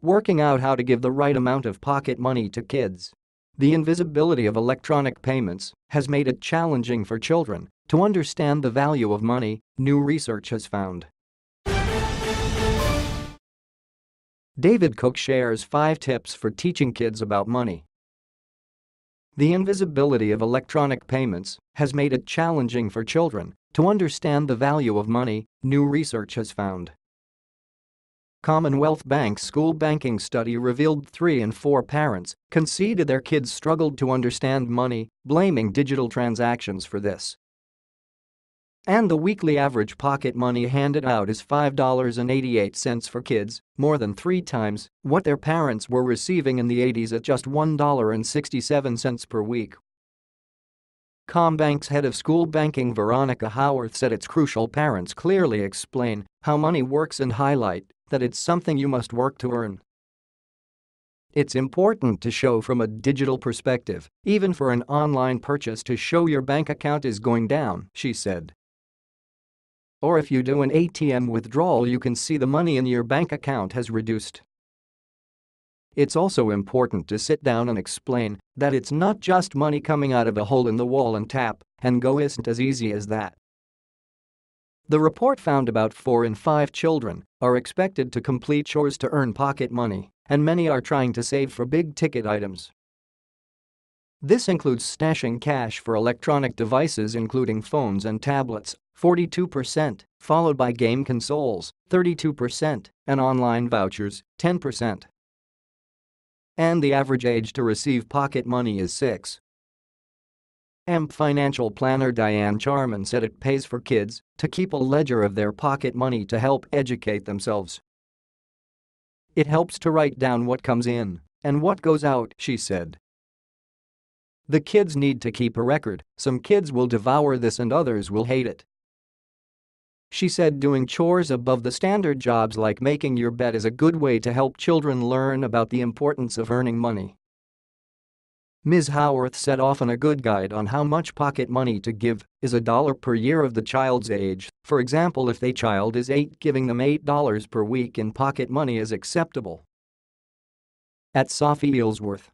working out how to give the right amount of pocket money to kids. The invisibility of electronic payments has made it challenging for children to understand the value of money, new research has found. David Koch shares 5 tips for teaching kids about money. The invisibility of electronic payments has made it challenging for children to understand the value of money, new research has found. Commonwealth Bank's school banking study revealed 3 in 4 parents conceded their kids struggled to understand money, blaming digital transactions for this. And the weekly average pocket money handed out is $5.88 for kids, more than three times what their parents were receiving in the 80s at just $1.67 per week. CommBank's head of school banking Veronica Howarth said it's crucial parents clearly explain how money works and highlight that it's something you must work to earn. It's important to show from a digital perspective, even for an online purchase to show your bank account is going down, she said. Or if you do an ATM withdrawal you can see the money in your bank account has reduced. It's also important to sit down and explain that it's not just money coming out of a hole in the wall and tap and go isn't as easy as that. The report found about 4 in 5 children are expected to complete chores to earn pocket money, and many are trying to save for big-ticket items. This includes stashing cash for electronic devices including phones and tablets, 42%, followed by game consoles, 32%, and online vouchers, 10% and the average age to receive pocket money is 6. AMP financial planner Diane Charman said it pays for kids to keep a ledger of their pocket money to help educate themselves. It helps to write down what comes in and what goes out, she said. The kids need to keep a record, some kids will devour this and others will hate it. She said doing chores above the standard jobs like making your bed is a good way to help children learn about the importance of earning money. Ms. Howarth said often a good guide on how much pocket money to give is a dollar per year of the child's age, for example if the child is 8 giving them $8 per week in pocket money is acceptable. At Sophie Aylesworth,